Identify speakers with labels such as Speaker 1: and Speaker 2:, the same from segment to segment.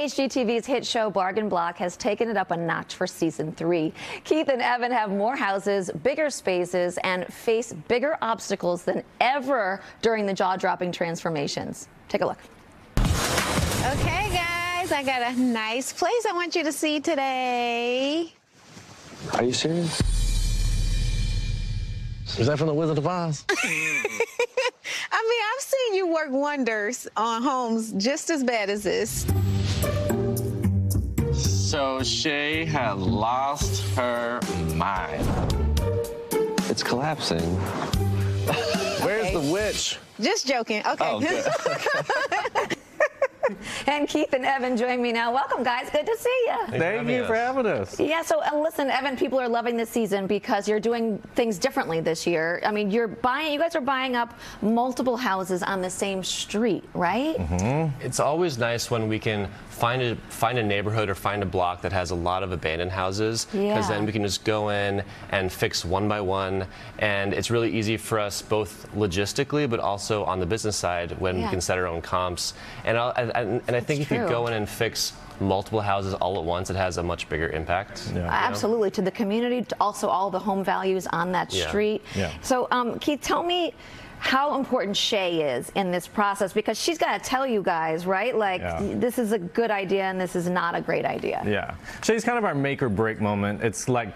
Speaker 1: HGTV's hit show Bargain Block has taken it up a notch for season three. Keith and Evan have more houses, bigger spaces, and face bigger obstacles than ever during the jaw dropping transformations. Take a look.
Speaker 2: Okay, guys, I got a nice place I want you to see today.
Speaker 3: Are you serious? Is that from the Wizard of Oz?
Speaker 2: I mean, I've seen you work wonders on homes just as bad as this.
Speaker 4: So Shay had lost her mind.
Speaker 3: It's collapsing. Where's the witch?
Speaker 2: Just joking. Okay.
Speaker 3: Oh, good.
Speaker 1: And Keith and Evan join me now. Welcome, guys. Good to see you.
Speaker 3: Thank you for having us.
Speaker 1: Yeah, so uh, listen, Evan, people are loving this season because you're doing things differently this year. I mean, you're buying, you guys are buying up multiple houses on the same street, right?
Speaker 5: It's always nice when we can find a find a neighborhood or find a block that has a lot of abandoned houses because
Speaker 1: Yeah.
Speaker 5: then we can just go in and fix one by one and it's really easy for us both logistically but also on the business side when
Speaker 1: Yeah.
Speaker 5: we can set our own comps and I'll, and, and and I think if you go in and fix multiple houses all at once it has a much bigger impact. you know?
Speaker 1: Absolutely, to the community, to also all the home values on that
Speaker 5: Yeah.
Speaker 1: street.
Speaker 3: Yeah.
Speaker 1: So, um, Keith, tell me how important Shay is in this process because she's got to tell you guys, right? Like,
Speaker 6: Yeah.
Speaker 1: this is a good idea and this is not a great idea.
Speaker 6: Yeah. Shay's kind of our make or break moment. It's like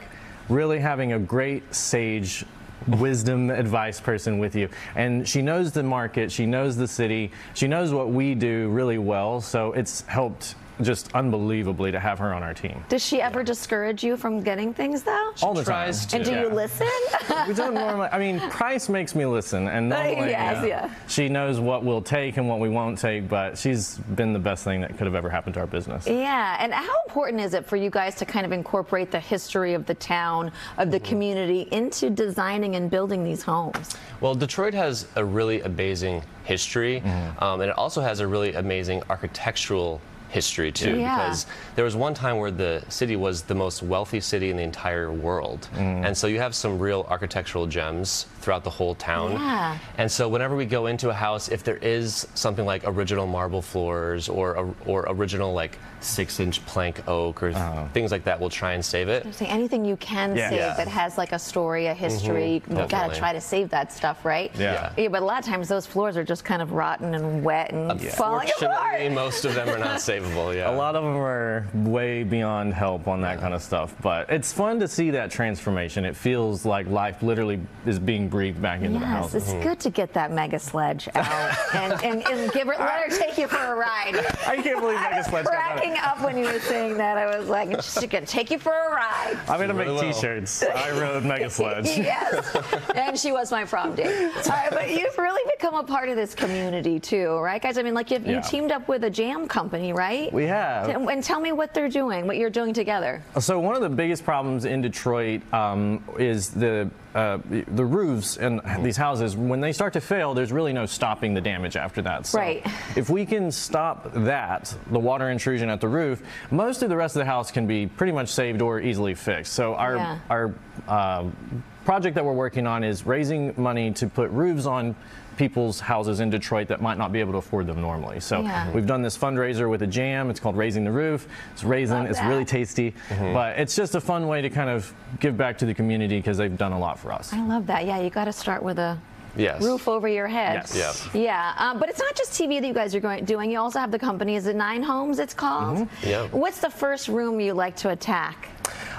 Speaker 6: really having a great sage wisdom advice person with you. And she knows the market she knows the city she knows what we do really well so it's helped just unbelievably to have her on our team
Speaker 1: Does she ever discourage you from getting things, though?
Speaker 6: all the
Speaker 5: tries
Speaker 6: time
Speaker 5: to.
Speaker 1: and do you listen?
Speaker 6: we don't normally i mean price makes me listen and uh, normally
Speaker 1: Yes, yeah.
Speaker 6: she knows what we'll take and what we won't take but she's been the best thing that could have ever happened to our business
Speaker 1: Yeah, and how important is it for you guys to kind of incorporate the history of the town, of the mm-hmm. community, into designing and building these homes?
Speaker 5: Well, Detroit has a really amazing history, mm-hmm. um, and it also has a really amazing architectural history too.
Speaker 1: Yeah.
Speaker 5: Because there was one time where the city was the most wealthy city in the entire world, mm. and so you have some real architectural gems throughout the whole town.
Speaker 1: Yeah.
Speaker 5: And so whenever we go into a house, if there is something like original marble floors or or original like six-inch plank oak or uh-huh. things like that, we'll try and save it.
Speaker 1: Say anything you can
Speaker 6: Yeah.
Speaker 1: save that has like a story, a history. Mm-hmm. You got to try to save that stuff, right?
Speaker 6: Yeah.
Speaker 1: Yeah, but a lot of times those floors are just kind of rotten and wet and um, falling
Speaker 5: Fortunately,
Speaker 1: apart.
Speaker 5: most of them are not savable. Yeah.
Speaker 6: A lot of them are way beyond help on that kind of stuff, but it's fun to see that transformation. It feels like life literally is being breathed back into the house.
Speaker 1: Yes, it's mm-hmm. good to get that mega sledge out and, and, and give her, let her take you for a ride.
Speaker 6: I can't believe
Speaker 1: I
Speaker 6: Mega
Speaker 1: was
Speaker 6: Sledge got
Speaker 1: cracking up when you were saying that. I was like, she's gonna take you for a ride.
Speaker 6: I'm gonna make
Speaker 5: really will.
Speaker 6: T-shirts. I rode Mega Sledge.
Speaker 1: yes. And she was my prom date. All right, but you've really become a part of this community too, right, guys? I mean, like you've, you teamed up with a jam company, right?
Speaker 6: We have.
Speaker 1: And and tell me what they're doing, what you're doing together.
Speaker 6: So one of the biggest problems in Detroit um, is the uh, the roofs and these houses. When they start to fail, there's really no stopping the damage after that. So
Speaker 1: Right.
Speaker 6: If we can stop that, the water intrusion at the roof, most of the rest of the house can be pretty much saved or easily fixed. So our
Speaker 1: Yeah.
Speaker 6: our uh, project that we're working on is raising money to put roofs on people's houses in Detroit that might not be able to afford them normally. So
Speaker 1: Yeah.
Speaker 6: we've done this fundraiser with a jam. It's called Raising the Roof. It's raisin.
Speaker 1: Love
Speaker 6: It's
Speaker 1: that.
Speaker 6: really tasty, but it's just a fun way to kind of give back to the community because they've done a lot for us.
Speaker 1: I love that. Yeah, you got to start with a
Speaker 5: Yes.
Speaker 1: roof over your head.
Speaker 6: Yes.
Speaker 5: Yeah.
Speaker 1: Yeah, um, but it's not just TV that you guys are going, doing. You also have the company. Is it Nine Homes? It's called.
Speaker 6: Mm-hmm.
Speaker 5: Yeah.
Speaker 1: What's the first room you like to attack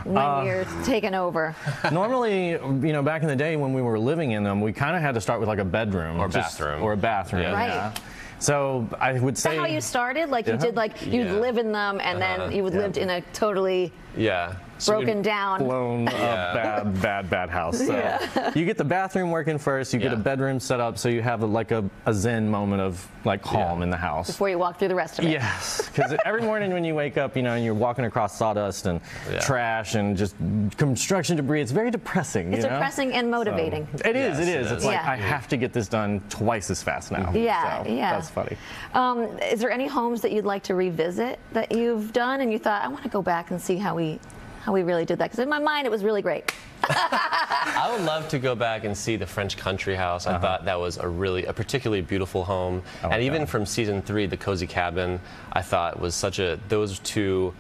Speaker 1: when
Speaker 6: Uh,
Speaker 1: you're taking over?
Speaker 6: Normally, you know, back in the day when we were living in them, we kind of had to start with like a bedroom
Speaker 5: Or
Speaker 6: just-
Speaker 5: bathroom.
Speaker 6: or a bathroom.
Speaker 5: Yeah.
Speaker 1: Right.
Speaker 6: So I would
Speaker 1: Is
Speaker 6: say
Speaker 1: that how you started? Like you
Speaker 6: Yeah.
Speaker 1: did, like you'd
Speaker 5: Yeah.
Speaker 1: live in them, and then you would
Speaker 6: Yeah.
Speaker 1: lived in a totally
Speaker 5: Yeah. So
Speaker 1: broken down.
Speaker 6: blown
Speaker 5: Yeah.
Speaker 6: up bad, bad, bad house. So you get the bathroom working first. You get a bedroom set up so you have like a, a zen moment of like calm
Speaker 5: Yeah.
Speaker 6: in the house.
Speaker 1: before you walk through the rest of it.
Speaker 6: Yes, because every morning when you wake up, you know, and you're walking across sawdust and
Speaker 5: Yeah.
Speaker 6: trash and just construction debris, it's very depressing.
Speaker 1: It's
Speaker 6: you know?
Speaker 1: depressing and motivating.
Speaker 6: It is.
Speaker 5: Yes,
Speaker 6: it
Speaker 5: it
Speaker 6: is.
Speaker 5: is.
Speaker 6: It's like
Speaker 1: Yeah.
Speaker 6: I have to get this done twice as fast now.
Speaker 1: Yeah,
Speaker 6: So,
Speaker 1: yeah.
Speaker 6: That's funny.
Speaker 1: Um, is there any homes that you'd like to revisit that you've done and you thought I want to go back and see how we how we really did that? Because in my mind it was really great.
Speaker 5: I would love to go back and see the French country house. I uh-huh. thought that was a really, a particularly beautiful home.
Speaker 6: Oh,
Speaker 5: and even
Speaker 6: God.
Speaker 5: from season three, the cozy cabin, I thought was such a, those two,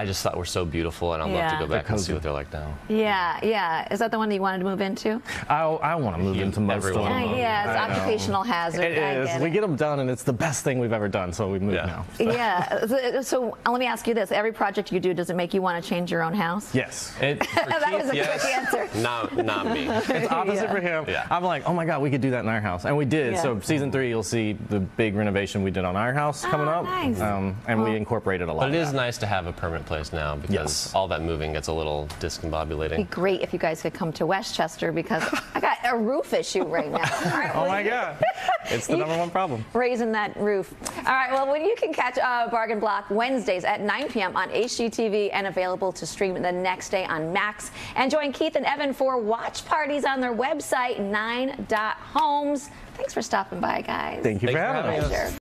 Speaker 5: I just thought were so beautiful, and I'd love to go back and see what they're like now.
Speaker 1: Yeah, yeah. Is that the one that you wanted to move into?
Speaker 6: I, I want to move
Speaker 5: You-
Speaker 6: into most of
Speaker 5: everyone
Speaker 6: them.
Speaker 1: Uh, yeah, it's
Speaker 6: I know.
Speaker 1: occupational hazard.
Speaker 6: It
Speaker 1: I
Speaker 6: is.
Speaker 1: get
Speaker 6: We
Speaker 1: it.
Speaker 6: get them done, and it's the best thing we've ever done. So we move
Speaker 5: Yeah.
Speaker 6: now.
Speaker 1: Yeah. So, so uh, let me ask you this: Every project you do, does it make you want to change your own house?
Speaker 6: Yes.
Speaker 5: It, for
Speaker 1: That
Speaker 5: Keith,
Speaker 1: was a
Speaker 5: yes.
Speaker 1: quick answer.
Speaker 5: Not, not me.
Speaker 6: It's opposite
Speaker 1: Yeah.
Speaker 6: for him.
Speaker 5: Yeah.
Speaker 6: I'm like, oh my God, we could do that in our house. And we did.
Speaker 1: Yeah.
Speaker 6: So season three, you'll see the big renovation we did on our house coming
Speaker 1: Oh,
Speaker 6: up.
Speaker 1: nice.
Speaker 6: Um, and we incorporated a lot
Speaker 5: But it
Speaker 6: of
Speaker 5: is
Speaker 6: that.
Speaker 5: nice to have a permanent place now because
Speaker 6: Yes.
Speaker 5: all that moving gets a little discombobulating.
Speaker 1: It'd be great if you guys could come to Westchester because I got a roof issue right now. All right,
Speaker 6: Oh my God. It's the number one problem.
Speaker 1: raising that roof. All right, well, when you can catch uh, Bargain Block Wednesdays at 9 p.m. on HGTV and available to stream the next day on Max. And join Keith and Evan for watch parties on their website, 9.homes. Thanks for stopping by, guys.
Speaker 6: Thank you
Speaker 5: Thanks
Speaker 6: for
Speaker 5: for
Speaker 6: having
Speaker 5: having
Speaker 6: us.
Speaker 5: us.
Speaker 1: Pleasure.